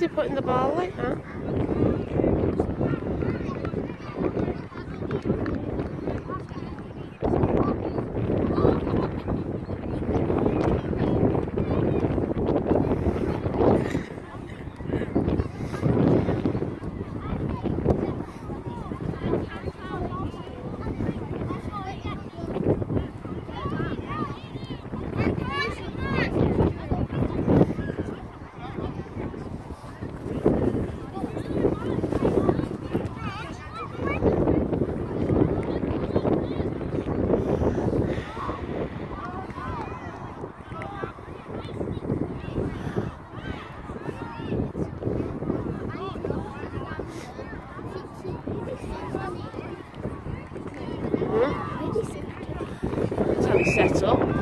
he putting the ball like that? That's how it's set up.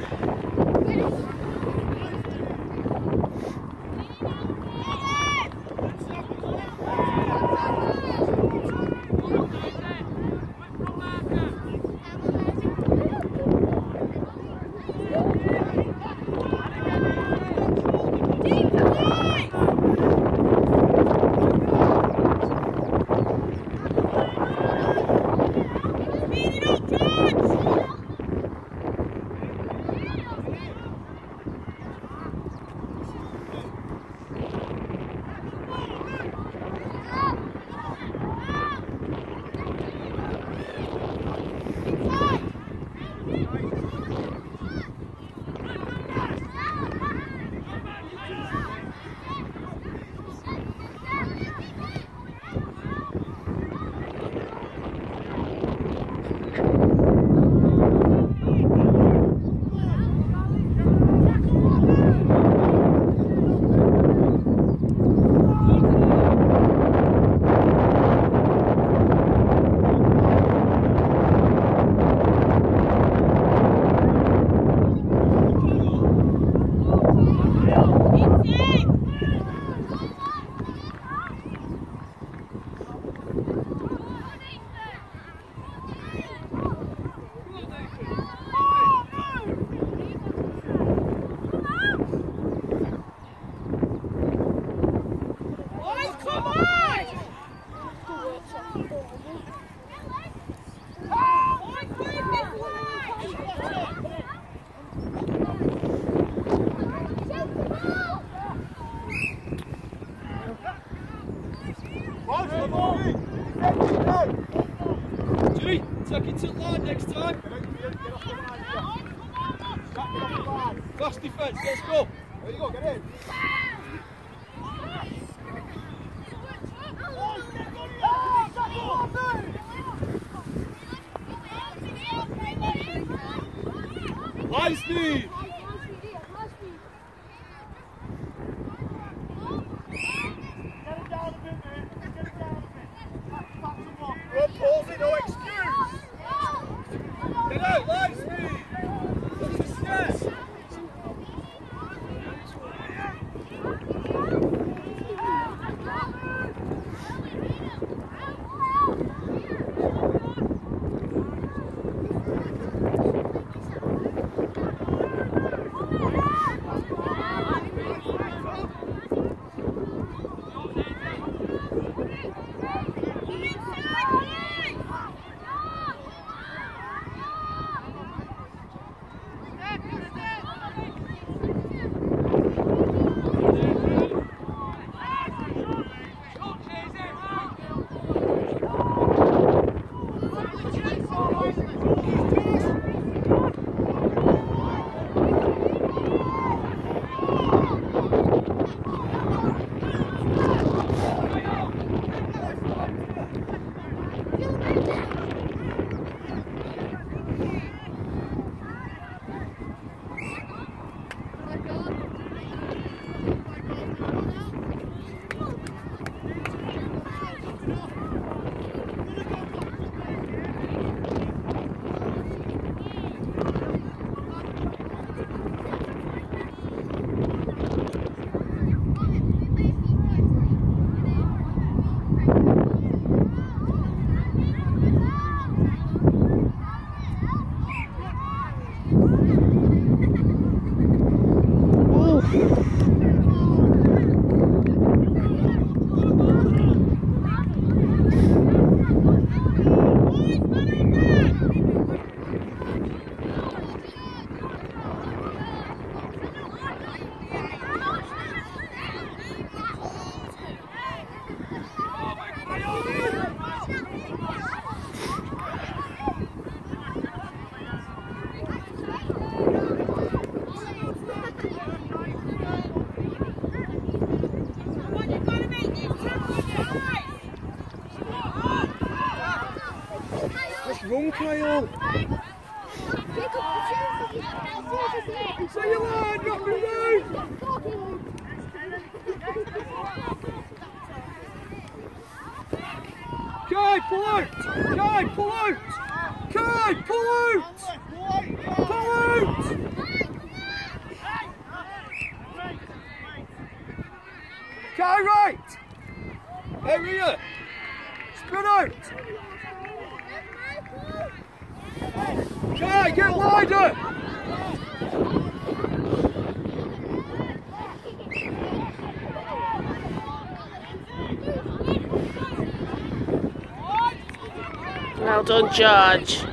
Jimmy, take it to line next time. Fast defence, let's go. There you go, get in. Kyle. Say your drop your name. Kai, pull out. Kai, pull out. Kai, pull out. Pull out. Kai, right. Area. Out. Kai, get wider. Well done, George.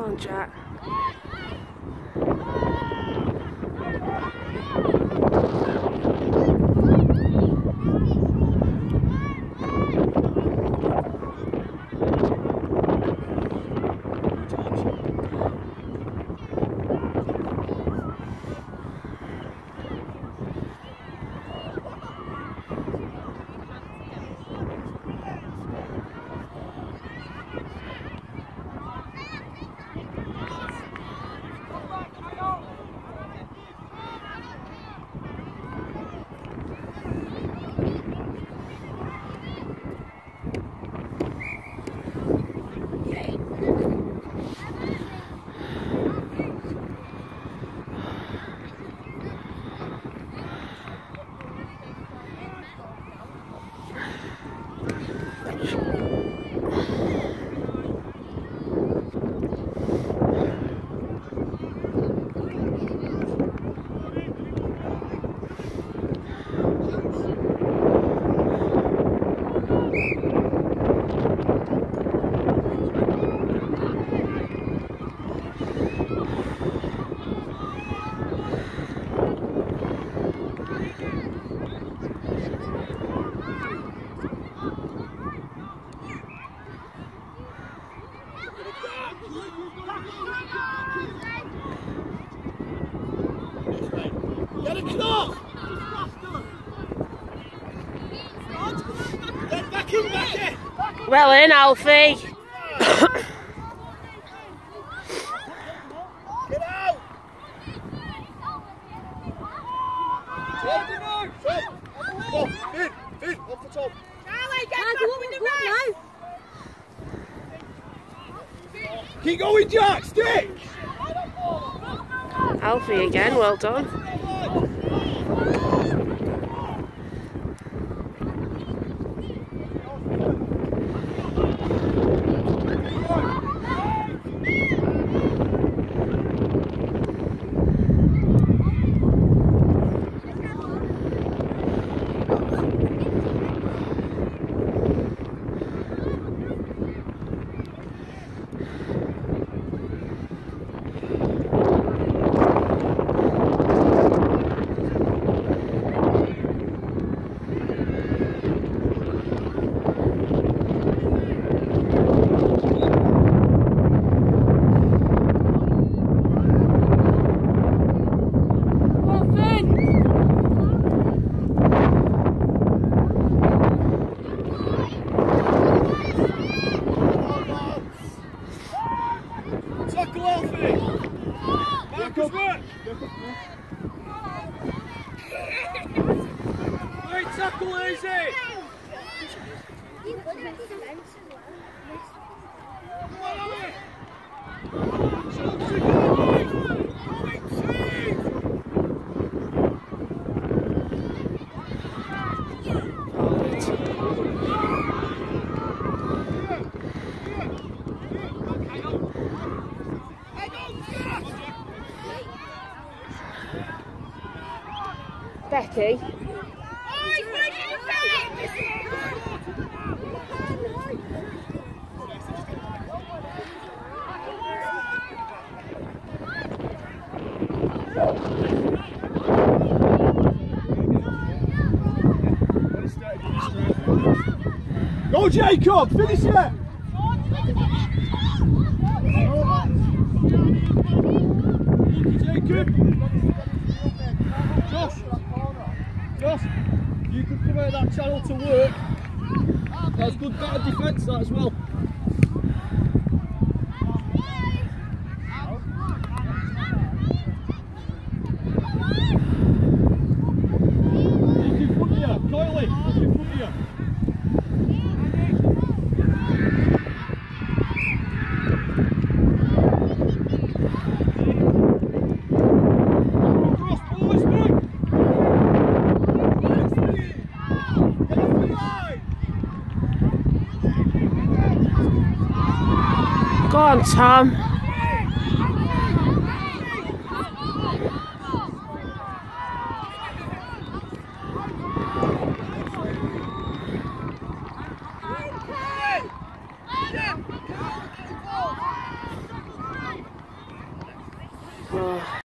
Go on, Jack. With the right. Keep going, Jack, stick! Alfie again, well done. 我这个地上吃的。Jacob! Finish it! Jacob! Josh! Josh! You could convert that channel to work. That's good better defence that as well. On, Tom.